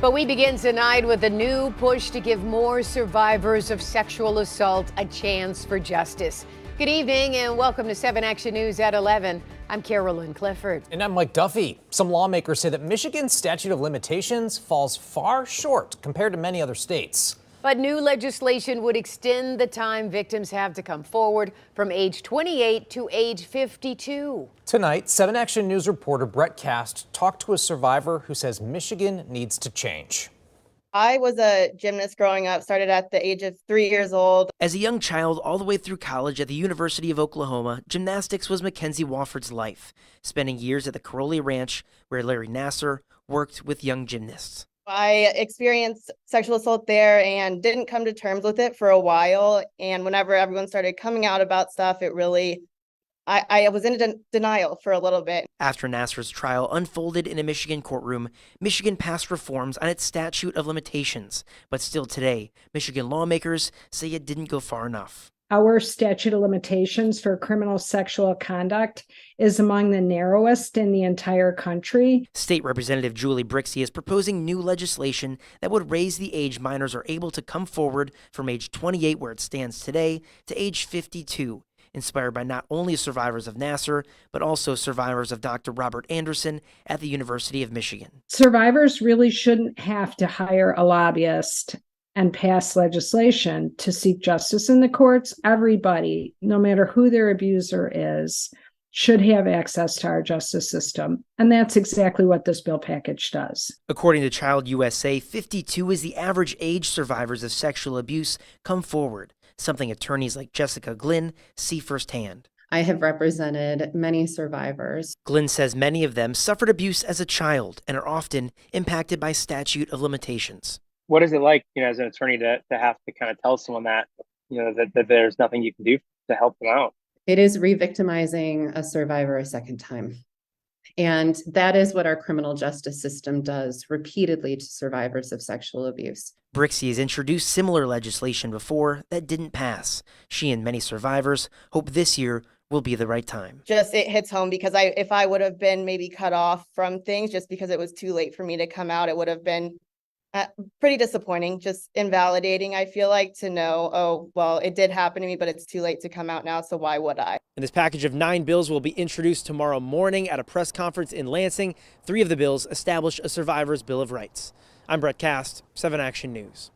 But we begin tonight with a new push to give more survivors of sexual assault a chance for justice. Good evening and welcome to 7 Action News at 11. I'm Carolyn Clifford. And I'm Mike Duffy. Some lawmakers say that Michigan's statute of limitations falls far short compared to many other states. But new legislation would extend the time victims have to come forward from age 28 to age 52. Tonight, 7 Action News reporter Brett Kast talked to a survivor who says Michigan needs to change. I was a gymnast growing up, started at the age of three years old. As a young child, all the way through college at the University of Oklahoma, gymnastics was Mackenzie Wofford's life, spending years at the Karolyi Ranch, where Larry Nassar worked with young gymnasts. I experienced sexual assault there and didn't come to terms with it for a while. And whenever everyone started coming out about stuff, it really I, I was in de- denial for a little bit. After Nassar's trial unfolded in a Michigan courtroom, Michigan passed reforms on its statute of limitations. But still today, Michigan lawmakers say it didn't go far enough. Our statute of limitations for criminal sexual conduct is among the narrowest in the entire country. State Representative Julie Brixie is proposing new legislation that would raise the age minors are able to come forward from age 28, where it stands today, to age 52 inspired by not only survivors of Nassar, but also survivors of Dr. Robert Anderson at the University of Michigan. Survivors really shouldn't have to hire a lobbyist and pass legislation to seek justice in the courts. Everybody, no matter who their abuser is, should have access to our justice system. And that's exactly what this bill package does. According to Child USA, 52 is the average age survivors of sexual abuse come forward something attorneys like Jessica Glynn see firsthand. I have represented many survivors. Glynn says many of them suffered abuse as a child and are often impacted by statute of limitations. What is it like, you know, as an attorney to, to have to kind of tell someone that, you know, that, that there's nothing you can do to help them out? It is re-victimizing a survivor a second time. And that is what our criminal justice system does repeatedly to survivors of sexual abuse. Brixie has introduced similar legislation before that didn't pass. She and many survivors hope this year will be the right time. Just it hits home because I if I would have been maybe cut off from things just because it was too late for me to come out, it would have been uh, pretty disappointing, just invalidating. I feel like to know, oh, well, it did happen to me, but it's too late to come out now. So why would I? And this package of nine bills will be introduced tomorrow morning at a press conference in Lansing. Three of the bills establish a survivor's Bill of Rights. I'm Brett Kast, 7 Action News.